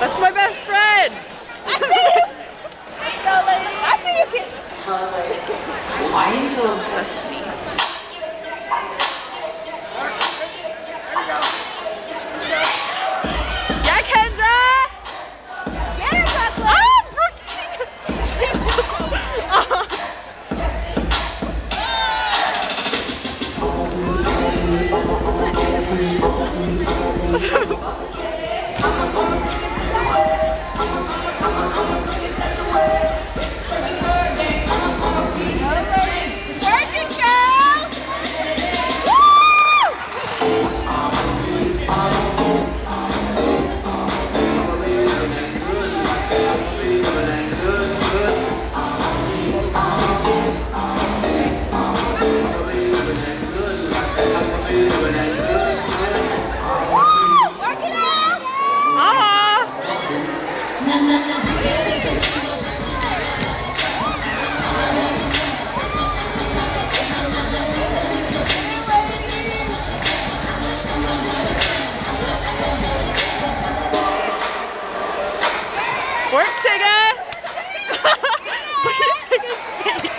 That's my best friend. I see you. I see you, kid. Why are you so obsessed with me? Yeah, Kendra. Get it, chocolate. Ah, Brookie. oh. Work ticket! Work ticket